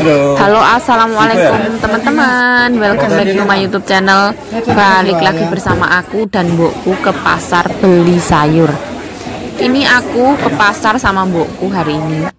Halo assalamualaikum teman-teman. Welcome back to my youtube channel. Balik lagi bersama aku dan mbokku ke pasar beli sayur. Ini aku ke pasar sama mbokku hari ini.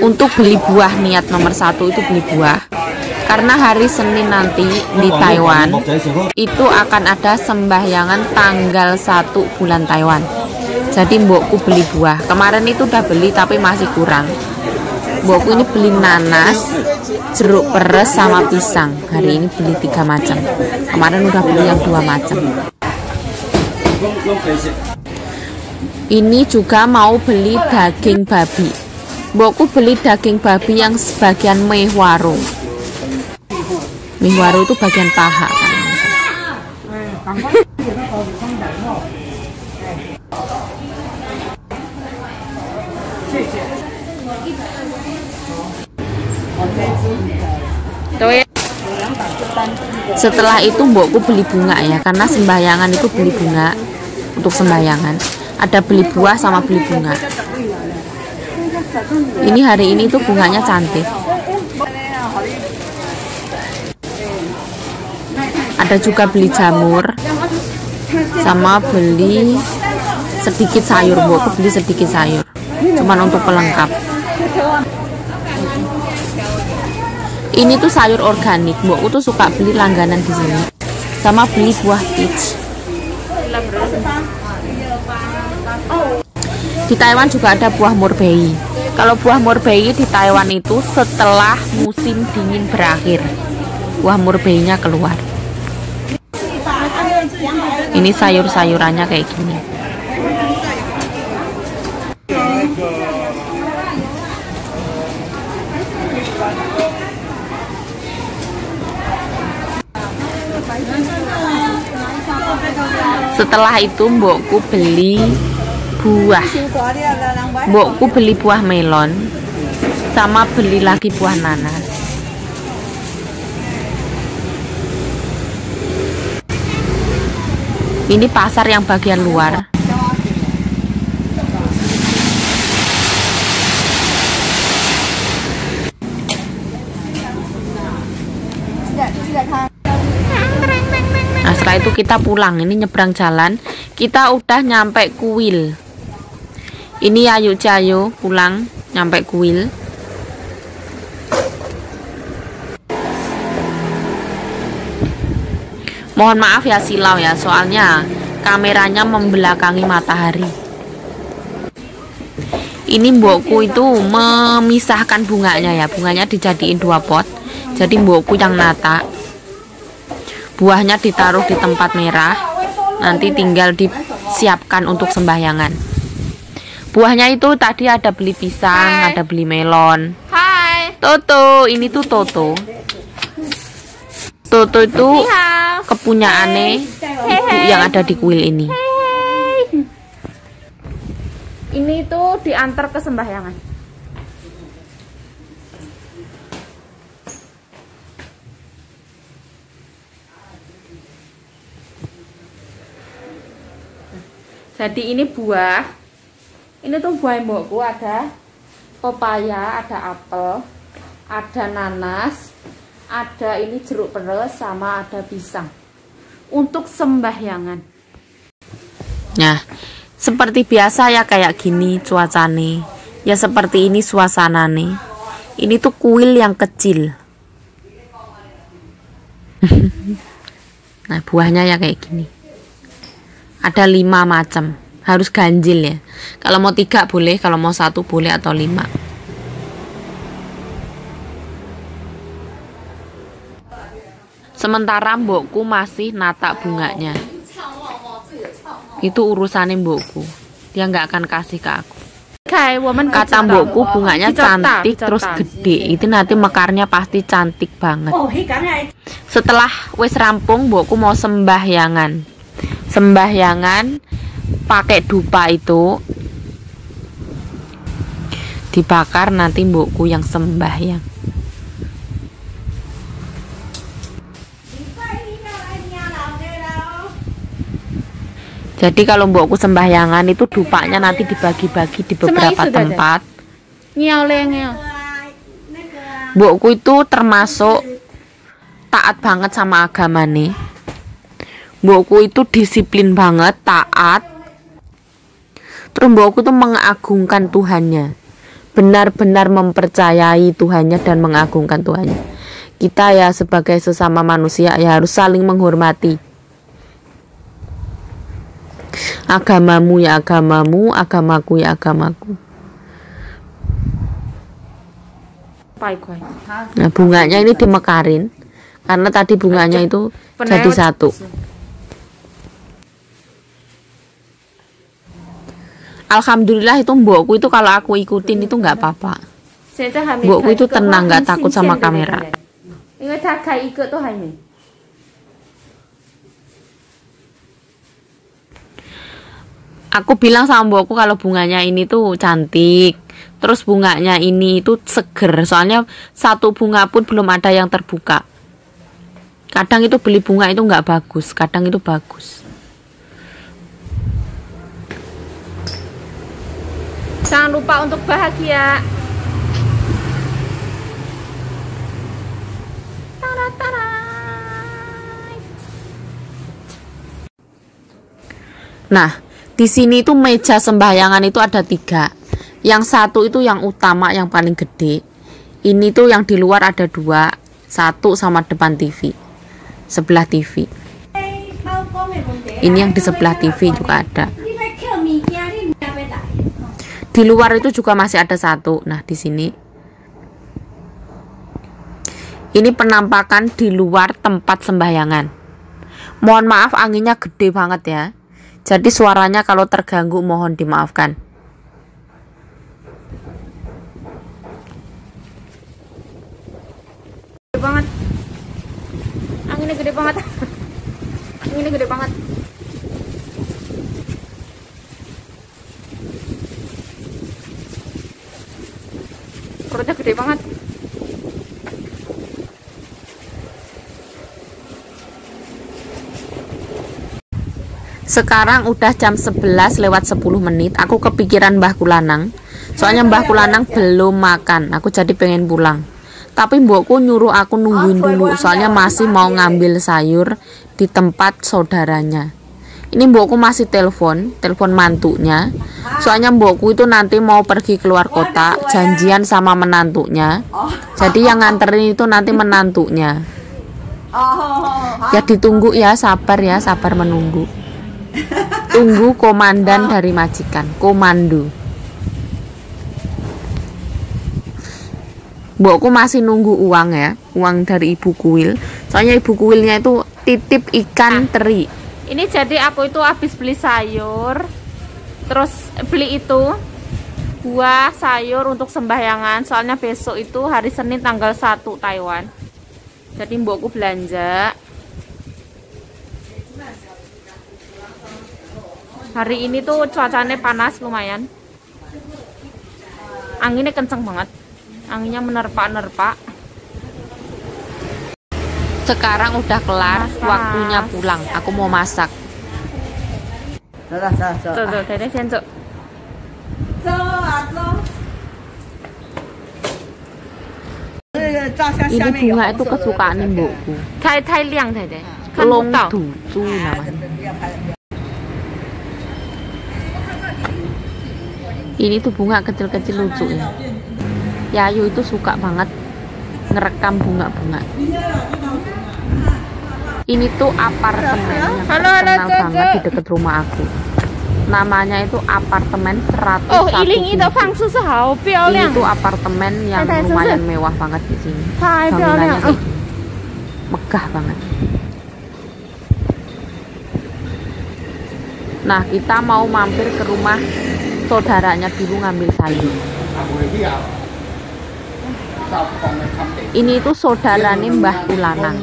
Untuk beli buah niat nomor satu itu beli buah. Karena hari Senin nanti di Taiwan Itu akan ada sembahyangan tanggal 1 bulan Taiwan. Jadi mbokku beli buah. Kemarin itu udah beli tapi masih kurang Mbokku ini beli nanas, jeruk peres sama pisang. Hari ini beli tiga macam. Kemarin udah beli yang dua macam. Ini juga mau beli daging babi. Mbokku beli daging babi yang sebagian mehwaro. Mehwaro itu bagian paha kan. Setelah itu mbokku beli bunga ya Karena sembahyangan itu beli bunga Untuk sembahyangan Ada beli buah sama beli bunga. Ini hari ini tuh bunganya cantik. Ada juga beli jamur Sama beli sedikit sayur. Mbokku beli sedikit sayur Cuman untuk pelengkap ini tuh sayur organik mbokku tuh suka beli langganan di sini. Sama beli buah peach. Di Taiwan juga ada buah murbei kalau buah murbei di Taiwan itu setelah musim dingin berakhir buah murbeinya keluar. Ini sayur-sayurannya kayak gini setelah itu mbokku beli buah. Mbokku beli buah melon sama beli lagi buah nanas. Ini pasar yang bagian luar Nah setelah itu kita pulang. Ini nyebrang jalan. Kita udah nyampe kuil. Ini ayo Cayo pulang Nyampe kuil. Mohon maaf ya silau ya. Soalnya kameranya membelakangi matahari. Ini mbokku itu memisahkan bunganya ya. Bunganya dijadiin dua pot. Jadi mbokku yang nata buahnya ditaruh di tempat merah. Nanti tinggal disiapkan untuk sembahyangan. Buahnya itu tadi ada beli pisang Hai. ada beli melon. Hai. Toto ini tuh Toto. Toto itu kepunyaannya ibu yang ada di kuil ini. Ini tuh diantar ke sembahyangan jadi ini buah. Ini tuh buah mbokku. Ada pepaya ada apel ada nanas ada ini jeruk peres sama ada pisang. Untuk sembahyangan. Nah seperti biasa ya kayak gini cuaca nih ya seperti ini suasana nih ini tuh kuil yang kecil. Nah buahnya ya kayak gini ada lima macam. Harus ganjil ya. Kalau mau tiga boleh kalau mau satu boleh atau lima. Sementara mbokku masih nata bunganya. Itu urusannya mbokku. Dia nggak akan kasih ke aku. Kata mbokku bunganya cantik terus gede. Itu nanti mekarnya pasti cantik banget. Setelah wes rampung mbokku mau sembahyangan sembahyangan pakai dupa itu dibakar nanti mbokku yang sembahyang. Jadi kalau mbokku sembahyangan itu dupanya nanti dibagi-bagi di beberapa tempat. Mbokku itu termasuk taat banget sama agama nih mbokku itu disiplin banget taat. Terus mbokku tuh mengagungkan Tuhannya. Benar-benar mempercayai Tuhannya dan mengagungkan Tuhannya. Kita ya sebagai sesama manusia ya harus saling menghormati. Agamamu ya agamamu agamaku ya agamaku. Nah, bunganya ini dimekarin. Karena tadi bunganya itu jadi satu. Alhamdulillah itu mbokku itu kalau aku ikutin itu nggak apa-apa. Mbokku itu tenang nggak takut sama kamera. Aku bilang sama mbokku kalau bunganya ini tuh cantik terus bunganya ini itu seger soalnya satu bunga pun belum ada yang terbuka kadang itu beli bunga itu nggak bagus kadang itu bagus jangan lupa untuk bahagia. Nah di sini itu meja sembahyangan itu ada tiga. Yang satu itu yang utama yang paling gede. Ini tuh yang di luar ada dua satu sama depan TV sebelah TV ini yang di sebelah TV juga ada di luar itu juga masih ada satu. Nah di sini. Ini penampakan di luar tempat sembahyangan mohon maaf anginnya gede banget ya. Jadi suaranya kalau terganggu mohon dimaafkan. Banget. Anginnya gede banget. Anginnya gede banget perutnya gede banget. Sekarang udah jam 11 lewat 10 menit. Aku kepikiran Mbah Kulanang soalnya Mbah Kulanang belum makan. Aku jadi pengen pulang. Tapi mbokku nyuruh aku nungguin dulu. soalnya masih mau ngambil sayur di tempat saudaranya ini mbokku masih telepon telepon mantunya. Soalnya mbokku itu nanti mau pergi keluar kota janjian sama menantunya. Jadi yang nganterin itu nanti menantunya. Ya ditunggu ya sabar ya sabar menunggu. Tunggu komandan dari majikan komando mbokku masih nunggu uang ya uang dari ibu kuil. Soalnya ibu kuilnya itu titip ikan teri ini jadi aku itu habis beli sayur terus beli itu buah sayur untuk sembahyangan. Soalnya besok itu hari Senin tanggal 1 Taiwan. Jadi mbokku belanja. Hari ini tuh cuacanya panas lumayan. Anginnya kenceng banget. Anginnya menerpa-nerpa sekarang udah kelar Mas, waktunya pulang. Aku mau masak. Tuh tuh ini bunga itu kesukaan ibuku Thai Thai liang dede long tuju namanya. ini tuh bunga kecil-kecil lucu ya. Yayu itu suka banget ngerekam bunga-bunga. Ini tuh apartemen. Yang terkenal banget di deket rumah aku. Namanya itu apartemen 101 oh, ini itu ini tuh apartemen yang lumayan mewah banget di sini. Bangunannya sih megah banget. Nah kita mau mampir ke rumah saudaranya dulu ngambil sayur ini itu saudara nih Mbah Ulanang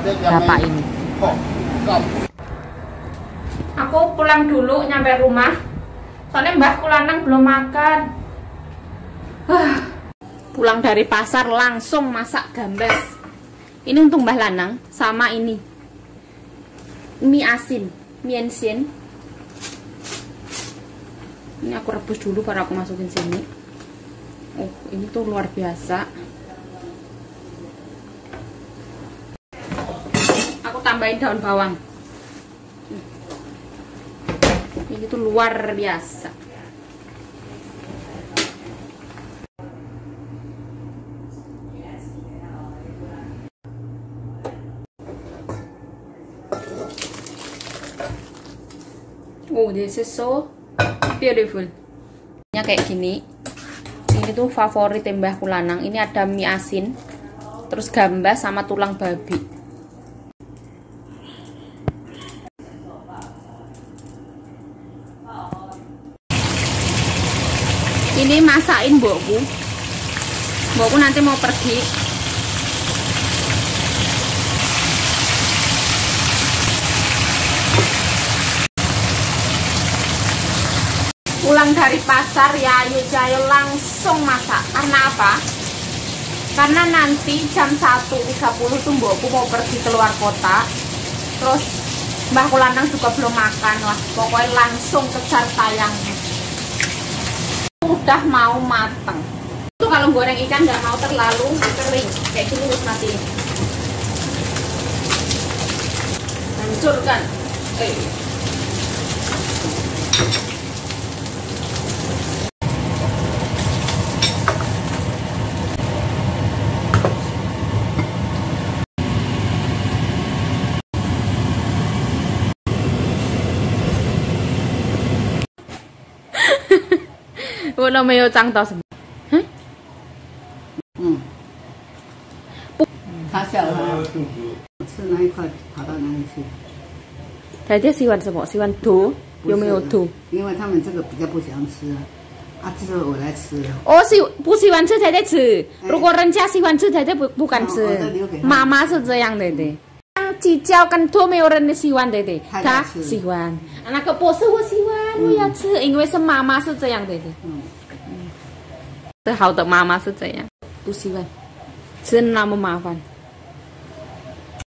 bapak ini. Aku pulang dulu nyampe rumah. Soalnya Mbah Kulanang belum makan. Pulang dari pasar langsung masak gambes ini untuk Mbah Lanang sama ini. Mie asin mie asin. Ini aku rebus dulu baru aku masukin sini oh ini tuh luar biasa aku tambahin daun bawang ini tuh luar biasa Oh, this is so beautiful. Nya kayak gini. Ini tuh favorit mbahku lanang. Ini ada mie asin, terus gambas sama tulang babi. Ini masakin mbokku. Mbokku nanti mau pergi pulang dari pasar ya ayo jayo langsung masak. Karena apa? Karena nanti jam 1.30 tuh mbokku mau pergi keluar kota. Terus mbah kulanang juga belum makan lah. Pokoknya langsung kejar tayangnya. Udah mau mateng. Itu kalau goreng ikan nggak mau terlalu kering. Kayak gini harus mati hancurkan eh Wala mayo chang tao 嗯，他小了，吃那一块跑到哪里去？Tadi siwan semua, siwan do, 有没有 do？因为他们这个比较不喜欢吃啊，啊，这个我来吃。我，喜不喜欢吃才在吃。如果人家喜欢吃，才在不不敢吃。妈妈是这样的的。鸡脚跟都没有人喜欢的的，他喜欢。那个不是我喜欢，我要吃，因为是妈妈是这样的的。嗯，是好的妈妈是这样，不喜欢吃那么麻烦。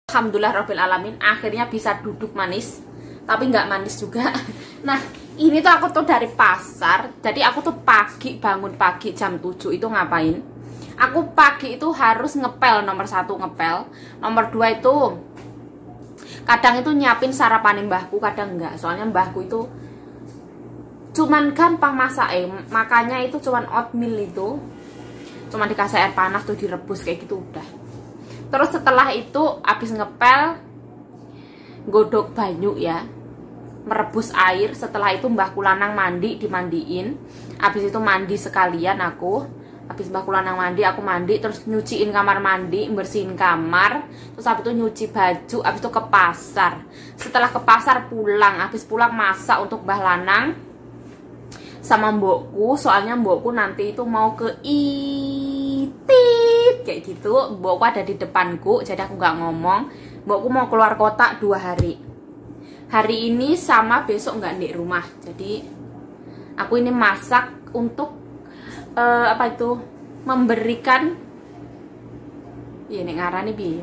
Alhamdulillah Rabbil Alamin akhirnya bisa duduk manis tapi nggak manis juga nah ini tuh aku tuh dari pasar jadi aku tuh pagi bangun pagi jam 7 itu ngapain aku pagi itu harus ngepel nomor satu ngepel nomor dua itu kadang itu nyiapin sarapan mbahku kadang enggak soalnya mbahku itu cuman gampang masak eh makanya itu cuman oatmeal itu. Cuman dikasih air panas tuh direbus kayak gitu udah. Terus setelah itu habis ngepel godok banyu ya. Merebus air setelah itu mbah kulanang mandi dimandiin. Habis itu mandi sekalian aku. Habis mbah kulanang mandi aku mandi terus nyuciin kamar mandi bersihin kamar. Terus habis itu nyuci baju habis itu ke pasar. Setelah ke pasar pulang habis pulang masak untuk mbah lanang sama mbokku soalnya mbokku nanti itu mau ke itit kayak gitu. Mbokku ada di depanku jadi aku nggak ngomong. Mbokku mau keluar kota dua hari. Hari ini sama besok nggak di rumah. Jadi aku ini masak untuk eh, apa itu? Memberikan ya ini ngarani bi.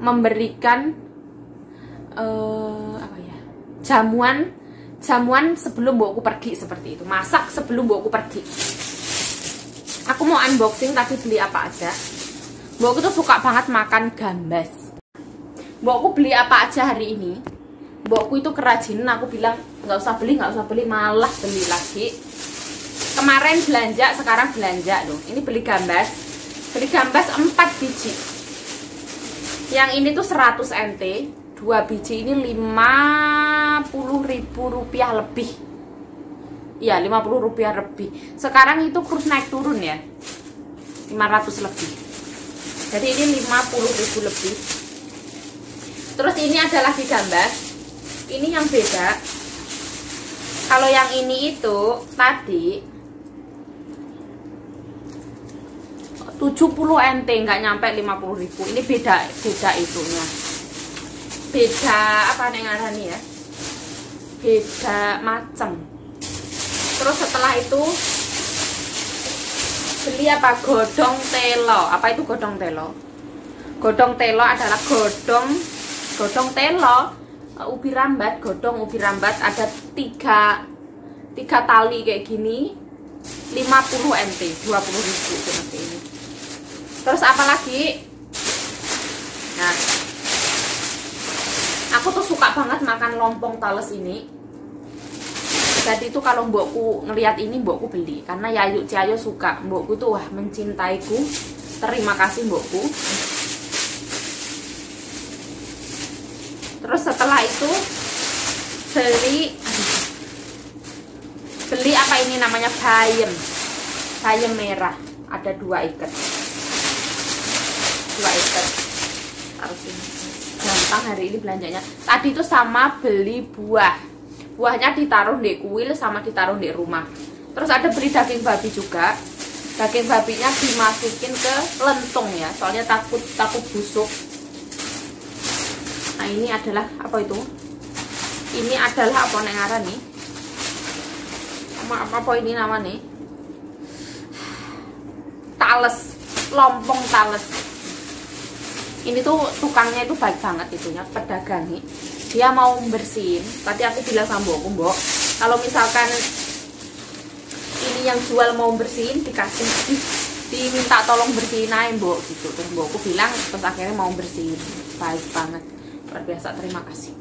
Memberikan eh, apa ya? Jamuan jamuan sebelum mbokku pergi seperti itu. Masak sebelum mbokku pergi. Aku mau unboxing tadi beli apa aja. Mbokku tuh suka banget makan gambas. Mbokku beli apa aja hari ini? Mbokku itu kerajinan aku bilang nggak usah beli nggak usah beli malah beli lagi. Kemarin belanja sekarang belanja loh. Ini beli gambas. Beli gambas 4 biji. Yang ini tuh 100 NT dua biji ini 50 ribu rupiah lebih. Iya 50 rupiah lebih. Sekarang itu kurs naik turun ya. 500 lebih. Jadi ini 50 ribu lebih. Terus ini ada lagi gambar. Ini yang beda. Kalau yang ini itu tadi 70 NT nggak nyampe 50 ribu. Ini beda beda itunya. Beda apa nih ya beda macam terus setelah itu beli apa? Godong telo. Apa itu godong telo? Godong telo adalah godong godong telo. Uh, ubi rambat godong ubi rambat. Ada tiga tiga tali kayak gini. 50 NT 20 ribu seperti ini terus apa lagi? Nah aku tuh suka banget makan lompong tales ini. Jadi itu kalau mbokku ngelihat ini mbokku beli. Karena Yayu Cayo suka. Mbokku tuh wah mencintaiku. Terima kasih mbokku. Terus setelah itu beli beli apa ini namanya? Bayam. Bayam merah. Ada dua ikat. Dua ikat. Harus ini gampang hari ini belanjanya. Tadi itu sama beli buah. Buahnya ditaruh di kuil sama ditaruh di rumah. Terus ada beli daging babi juga. Daging babinya dimasukin ke lentung ya soalnya takut takut busuk. Nah ini adalah apa itu? Ini adalah apa nengaran nih? Apa, apa ini nama nih tales lompong tales ini tuh tukangnya itu baik banget itunya pedagang nih dia mau bersihin. Tadi aku bilang sama mbokku mbok kalau misalkan ini yang jual mau bersihin dikasih di, diminta tolong bersihin aja mbok gitu. Terus mbokku bilang terus akhirnya mau bersihin. Baik banget. Luar biasa. Terima kasih.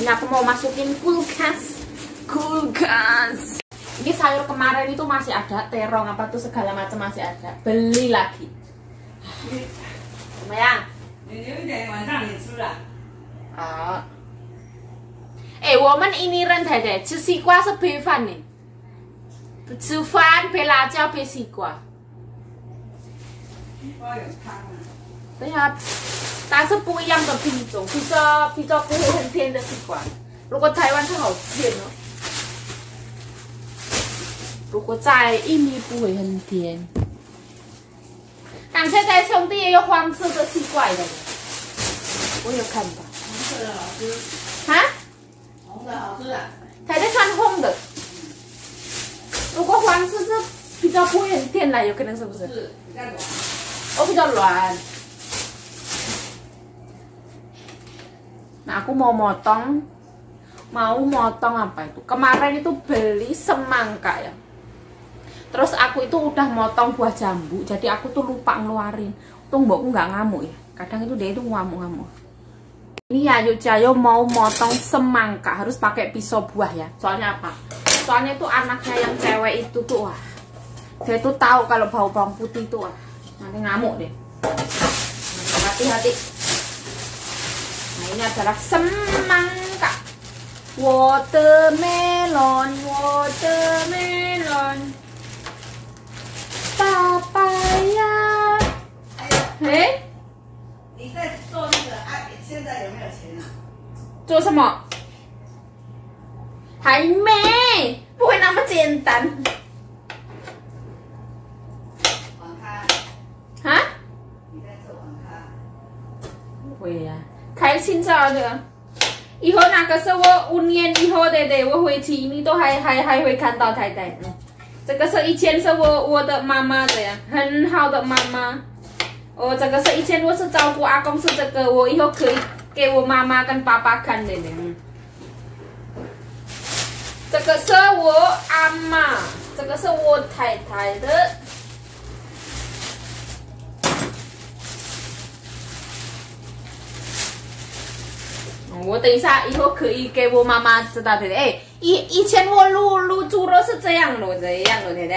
Ini aku mau masukin kulkas kulkas ini sayur kemarin itu masih ada terong apa tuh segala macam masih ada. Beli lagi lumayan 你留一点晚上你吃了。好。哎，我们印尼人太太吃西瓜是配饭的，吃饭配辣椒配西瓜。西瓜有汤啊。对呀，但是不一样的品种，比较比较不会很甜的西瓜。如果台湾它好甜哦，如果在印尼不会很甜。但现在兄弟也有黄色的奇怪的，我有看到。红色的好吃，啊？红的好吃啊。还在穿红的。如果黄色是比较不会很甜啦，有可能是不是？是比较软。我，比较软。Nah, aku mau motong mau motong apa itu? Kemarin itu beli semangka ya. Terus aku itu udah motong buah jambu, jadi aku tuh lupa ngeluarin. Tuh mbokku nggak ngamuk ya. Kadang itu dia itu ngamuk-ngamuk. Ini ya Jayo mau motong semangka, harus pakai pisau buah ya. Soalnya apa? Soalnya itu anaknya yang cewek itu tuh wah. Dia tuh tahu kalau bau bawang putih itu wah. Nanti ngamuk deh. Hati-hati. Nah, ini adalah semangka. Watermelon, watermelon. 哎，你在做那个啊？现在有没有钱啊？做什么？还没，不会那么简单。网咖，啊？你在做网咖？不会呀、开心啥的。以后那个是我五年以后的的，我回去你都还还还会看到太太。嗯，这个是以前是我我的妈妈的呀，很好的妈妈。哦，这个是以前我是照顾阿公，是这个我以后可以给我妈妈跟爸爸看的呢。这个是我阿妈，这个是我太太的。我等一下以后可以给我妈妈知道的。哎，以以前我卤卤猪肉是这样卤这样卤的的。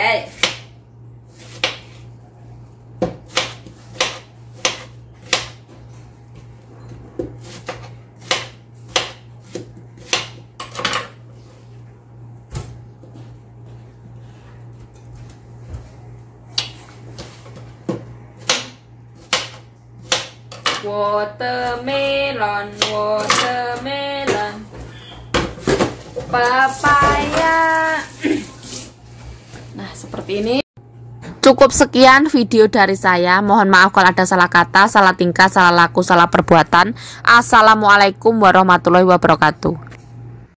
Watermelon, watermelon, papaya. Nah, seperti ini. Cukup sekian video dari saya. Mohon maaf kalau ada salah kata, salah tingkah, salah laku, salah perbuatan. Assalamualaikum warahmatullahi wabarakatuh.